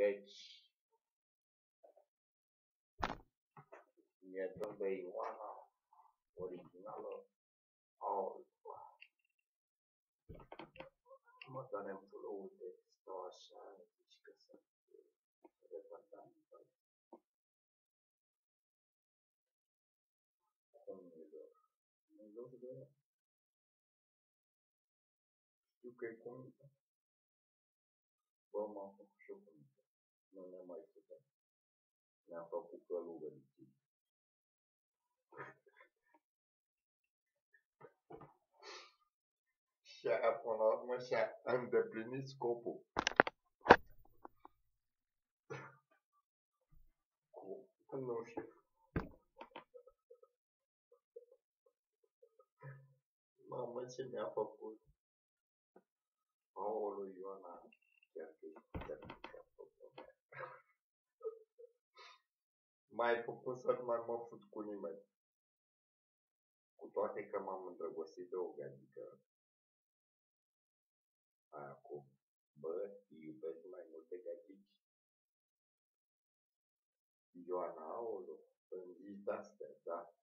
Deci, mi-e dor de Ioana originală aur. Mă doare în pulă, uite, stau așa, zici că sunt retardat. Cum mi-e dor? Mi-e dor de ea. Știu că e comică. Bă, m-am făcut și o comică. Nu ne mai putem. Ne-am făcut călugăriții. și aia, până la urmă, și-a îndeplinit scopul. Cu, nu știu. Mamă, ce mi-a făcut. Aoleu, Ioana, chiar că e Mai făcut să nu mai mă fut cu nimeni. Cu toate că m-am îndrăgostit de o gadică Acum, bă, iubesc mai multe gatici. Ioana Aulu, îmi zici de-astea, da.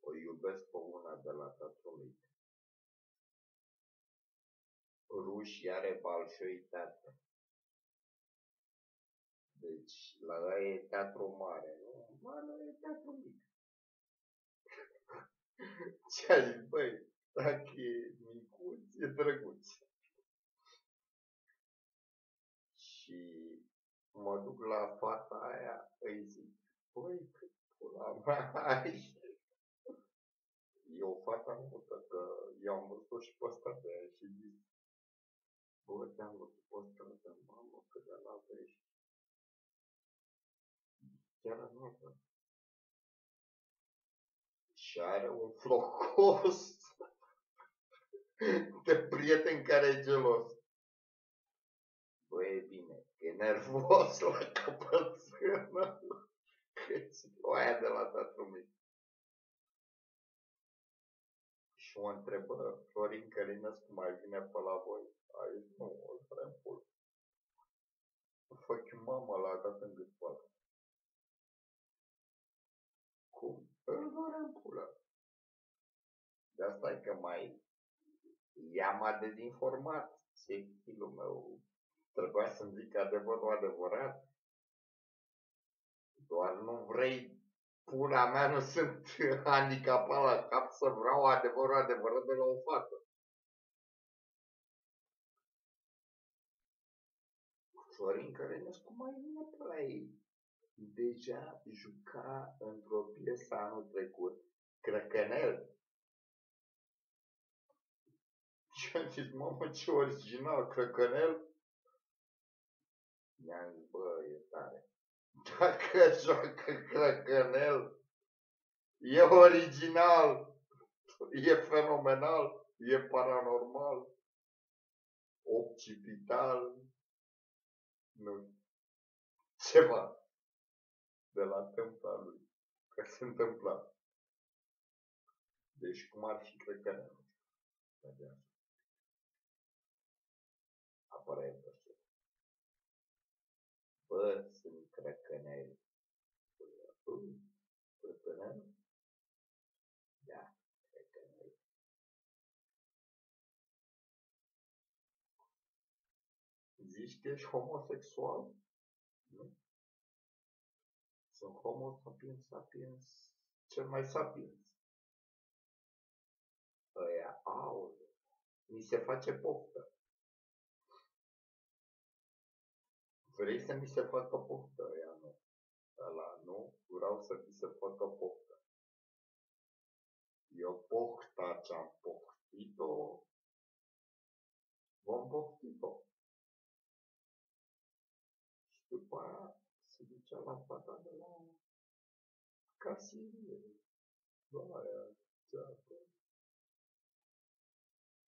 O iubesc pe una de la Teatru Mic. Ruși are Balșoi Teatru. Deci, la ăla e teatru mare, nu? Mare e teatru mic. Ce ai zis, băi, dacă e micuț, e drăguț. Și mă duc la fata aia, îi zic, băi, cât pula mea ai? E o fată multă, că i-am văzut și pe ăsta de aia și zic, bă, te-am văzut pe ăsta de mamă, cât de la ești. Chiar nu Și are un flocos de prieten care e gelos. Bă, e bine, e nervos la căpățână. o aia de la tatăl meu. Și mă întrebă Florin Călinescu mai vine pe la voi. Aici nu, o vrem pul. Fac mama la dat în gât pe Cum? Îl doare pulă. De asta e că mai ea m-a dezinformat. Ce filul meu trebuia să-mi zic adevărul adevărat. Doar nu vrei, pula mea, nu sunt handicapat la cap să vreau adevărul adevărat de la o fată. Florin Cărenescu mai vine pe la ei. Deja juca într-o piesă anul trecut, Crăcănel, și am zis, mamă, ce original, crăcănel. Mi-am zis, bă, e tare. Dacă joacă crăcănel, e original, e fenomenal, e paranormal, occipital, nu ceva de la tâmpla lui, că se întâmpla. Deci cum ar fi crăcănel? Vedea apărare păstori. Bă, sunt crăcăneli. Crăcăneli? Da, crăcăneli. Zici că ești homosexual? Nu? Sunt homo sapiens sapiens cel mai sapiens. Ăia, au, mi se face poftă. Vrei să mi se facă poftă, ea nu. Ăla nu, vreau să mi se facă poftă. Eu pofta ce-am poftit-o, vom pofti-o. Și după aia se ducea la fata de la casirie. Bă, aia, ceapă.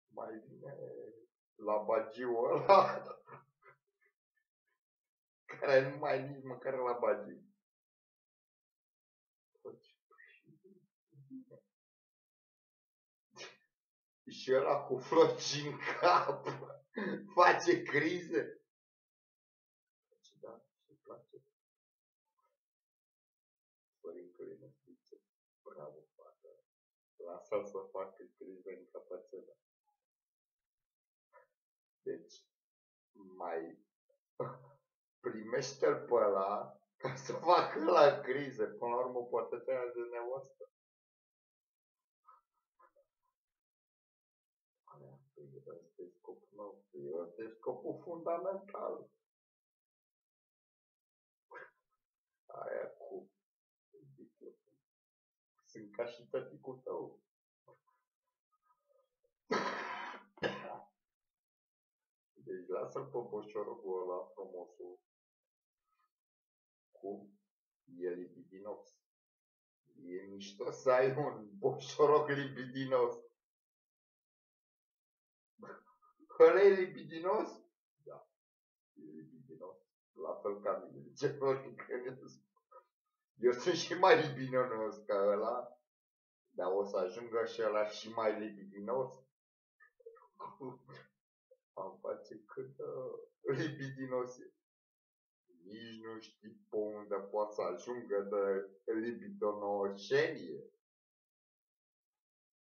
Mai bine la bagiul ăla care nu mai nici măcar la bagi. Și ăla cu floci în cap face crize. Forța să facă crize încăpățână. Deci, mai primește-l pe ăla ca să facă la crize. Până la urmă, poate te de nevastă. Ăsta e scopul nostru. Ăsta e scopul fundamental. Aia cu, zic eu, sunt ca și tăticul tău. Deci lasă-l pe boșorogul ăla frumosul cu e libidinos. E mișto să ai un boșorog libidinos. Ăla e libidinos? Da, e libidinos. La fel ca mine. Ce Florica Eu sunt și mai libidinos ca ăla, dar o să ajungă și ăla și mai libidinos. Am face cât uh, libidinos e. Nici nu știi pe unde poate să ajungă de libidonoșenie.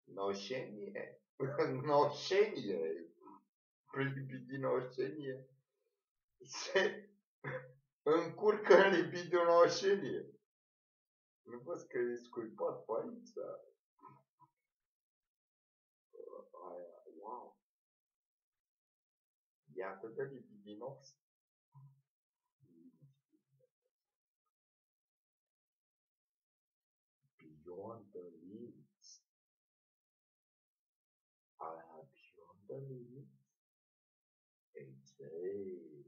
Noșenie? Noșenie. Libidinoșenie. Se încurcă în libidinoșenie. Nu văd că e scuipat pe aici. Aia, wow. E atât de libidinos. Beyond the limits. Aia, beyond the limits. Ei,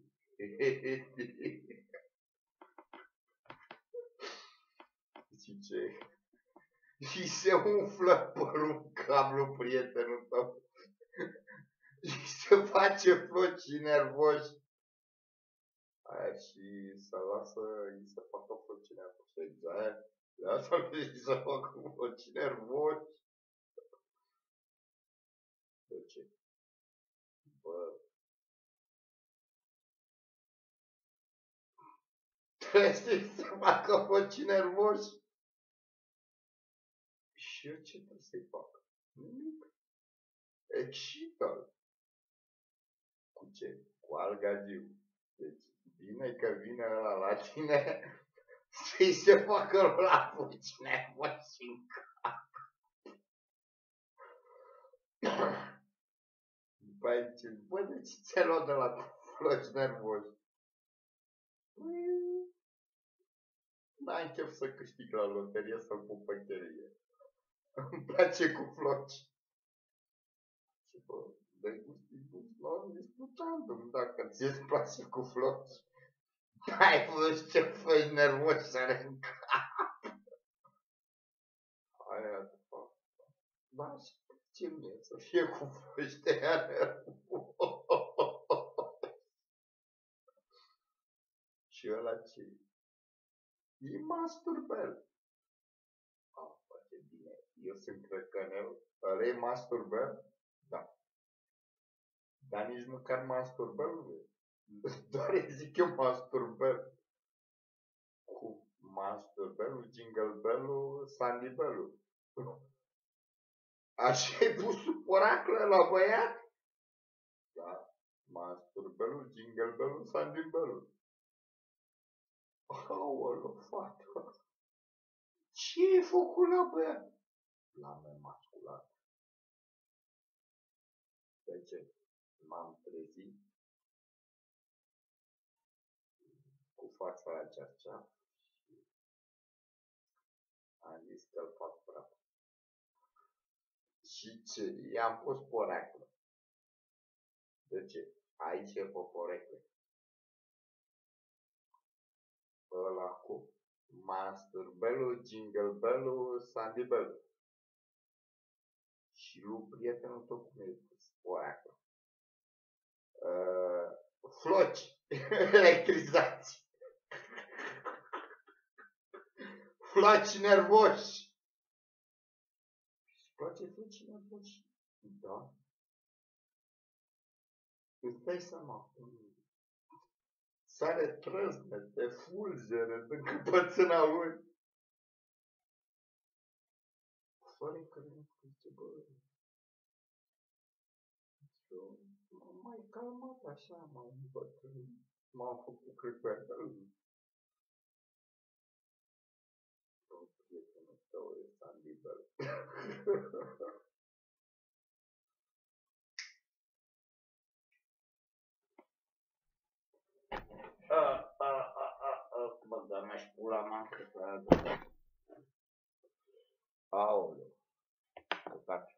Zice, și se umflă părul cablu prietenul tău. Și se face floci nervoși. Aia și să lasă, îi se facă floci nervoși. Exact. Lasă-l să se facă floci nervoși. De ce? Bă, trebuie să facă floci nervoși. Și eu ce trebuie să-i fac? Nimic. Excită-l. Cu ce? Cu algagiu. Deci, bine că vine ăla la tine să-i se facă la pucine, mă, și în cap. După aia zice, bă, de ce ți-ai luat de la floci nervoși? Păi, n-ai chef să câștig la loterie sau cu păcherie. Îmi place cu floci. Și bă, de gustibus non disputandum, dacă ți-e place cu floci. Ai văzut ce făi nervos să în cap. Aia de fapt. Da, și ce mie să fie cu floci de aia nervos. Și ăla ce? E masturbel. Eu sunt crăcănel, ăla e masturbel? Da. Dar nici măcar masturbel Doar îi zic eu masturbel. Cu masturbelul, jinglebelul, sandibelul. Așa ai pus oraclă la băiat? Da. Masturbelul, jinglebelul, sandibelul. Aoleu, fată. Ce ai făcut la băiat? L-am emasculat. Deci m-am trezit cu fața la cercea și am zis că îl fac praf. Și ce? I-am pus poreclă. De ce? Aici e pe poreclă. Ăla cu masturbelul, jingle belul, sandy belul și lui prietenul tău cum e spoiacul. Uh, floci electrizați. Floci nervoși. Îți place floci nervoși? Da. Îți dai seama sare trăznete, fulgere din căpățâna lui. Sorin Călinescu zice, bă, m-am mai calmat așa, m-am bătrânit, m-am făcut, cred că așa, prietenul tău e Sandy Bell. A, a, a, a, a, bă, dar mi-aș pula mea că Aoleu. Căcat.